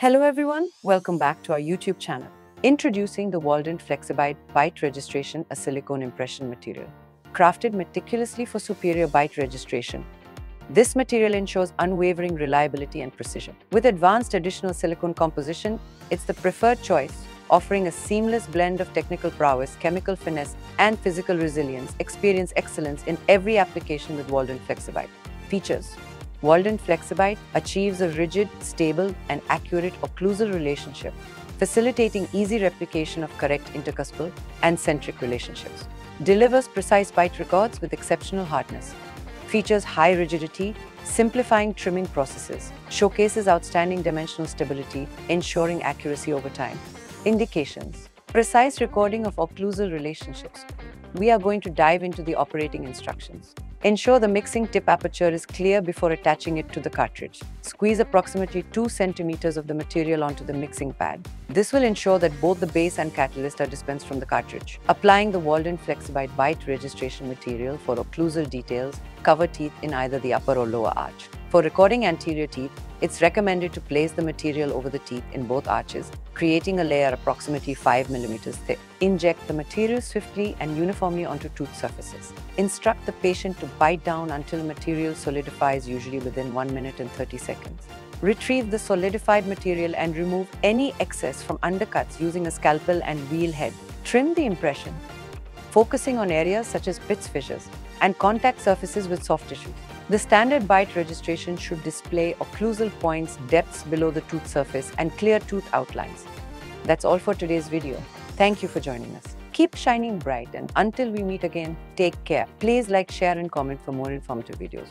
Hello everyone, welcome back to our YouTube channel. Introducing the Waldent Flexibite Bite Registration, a silicone impression material. Crafted meticulously for superior bite registration, this material ensures unwavering reliability and precision. With advanced additional silicone composition, it's the preferred choice, offering a seamless blend of technical prowess, chemical finesse, and physical resilience. Experience excellence in every application with Waldent Flexibite. Features Waldent Flexibite achieves a rigid, stable, and accurate occlusal relationship, facilitating easy replication of correct intercuspal and centric relationships. Delivers precise bite records with exceptional hardness. Features high rigidity, simplifying trimming processes. Showcases outstanding dimensional stability, ensuring accuracy over time. Indications. Precise recording of occlusal relationships. We are going to dive into the operating instructions. Ensure the mixing tip aperture is clear before attaching it to the cartridge. Squeeze approximately 2 centimeters of the material onto the mixing pad. This will ensure that both the base and catalyst are dispensed from the cartridge. Applying the Waldent Flexibite Bite registration material for occlusal details, cover teeth in either the upper or lower arch. For recording anterior teeth, it's recommended to place the material over the teeth in both arches, creating a layer approximately 5 mm thick. Inject the material swiftly and uniformly onto tooth surfaces. Instruct the patient to bite down until material solidifies usually within 1 minute and 30 seconds. Retrieve the solidified material and remove any excess from undercuts using a scalpel and wheel head. Trim the impression, focusing on areas such as pits fissures and contact surfaces with soft tissues. The standard bite registration should display occlusal points, depths below the tooth surface, and clear tooth outlines. That's all for today's video. Thank you for joining us. Keep shining bright and until we meet again, take care. Please like, share and comment for more informative videos.